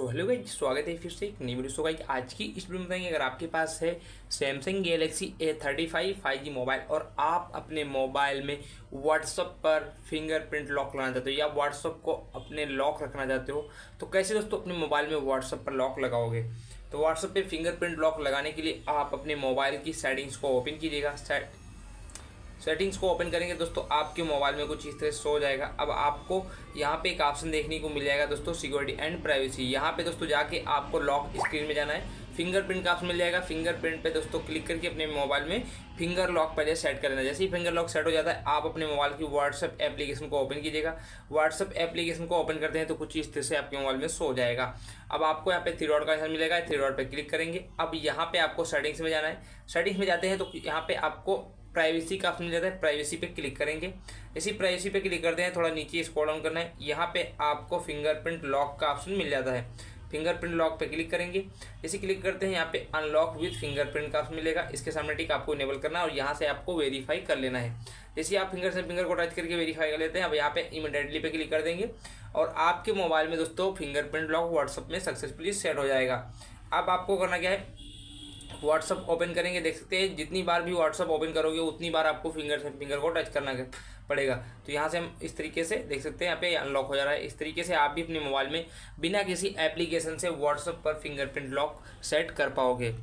तो hello guys स्वागत है फिर से एक नई वीडियो सो। गाइज़ आज की इस वीडियो में बताएँगे, अगर आपके पास है Samsung Galaxy A thirty five five G mobile और आप अपने मोबाइल में व्हाट्सअप पर फिंगरप्रिंट लॉक लगाना चाहते हो या व्हाट्सअप को अपने लॉक रखना चाहते हो तो कैसे दोस्तों अपने मोबाइल में व्हाट्सअप पर लॉक लगाओगे? तो व्हाट्सअप पर फिंगरप्रिंट लॉक लगाने के लिए आप अपने मोबाइल की सेटिंग्स को ओपन कीजिएगा। सेटिंग्स को ओपन करेंगे दोस्तों, आपके मोबाइल में कुछ इस तरह शो हो जाएगा। अब आपको यहाँ पे एक ऑप्शन देखने को मिल जाएगा दोस्तों सिक्योरिटी एंड प्राइवेसी यहाँ पे दोस्तों जाके आपको लॉक स्क्रीन में जाना है। फिंगरप्रिंट का ऑप्शन मिल जाएगा। फिंगरप्रिंट पे दोस्तों क्लिक करके अपने मोबाइल में फिंगर लॉक पहले सेट कर लेना। जैसे ही फिंगर लॉक सेट हो जाता है, आप अपने मोबाइल की व्हाट्सअप एप्लीकेशन को ओपन कीजिएगा। व्हाट्सअप एप्लीकेशन को ओपन करते हैं तो कुछ इस तरह से आपके मोबाइल में सो जाएगा। अब आपको यहाँ पे थ्री डॉट का ऑप्शन मिलेगा। थ्री डॉट पर क्लिक करेंगे। अब यहाँ पे आपको सेटिंग्स में जाना है। सेटिंग्स में जाते हैं तो यहाँ पे आपको प्राइवेसी का ऑप्शन जाता है प्राइवेसी पे क्लिक करेंगे। इसी प्राइवेसी पे क्लिक करते हैं, थोड़ा नीचे स्क्रॉल डाउन करना है। यहाँ पे आपको फिंगरप्रिंट लॉक का ऑप्शन मिल जाता है। फिंगरप्रिंट लॉक पे क्लिक करेंगे। जैसे क्लिक करते हैं, यहाँ पे अनलॉक विथ फिंगरप्रिंट का ऑप्शन मिलेगा। इसके सामने टिक आपको इनेबल करना है और यहाँ से आपको वेरीफाई कर लेना है। जैसे आप फिंगर से फिंगर को टच करके वेरीफाई कर लेते हैं, अब यहाँ पे इमीडिएटली पे क्लिक कर देंगे। और आपके मोबाइल में दोस्तों फिंगरप्रिंट लॉक व्हाट्सअप में सक्सेसफुली सेट हो जाएगा। अब आपको करना क्या है? व्हाट्सअप ओपन करेंगे, देख सकते हैं, जितनी बार भी व्हाट्सअप ओपन करोगे, उतनी बार आपको फिंगर से फिंगर को टच करना पड़ेगा। तो यहाँ से हम इस तरीके से देख सकते हैं, यहाँ पे अनलॉक हो जा रहा है। इस तरीके से आप भी अपने मोबाइल में बिना किसी एप्लीकेशन से व्हाट्सअप पर फिंगरप्रिंट लॉक सेट कर पाओगे।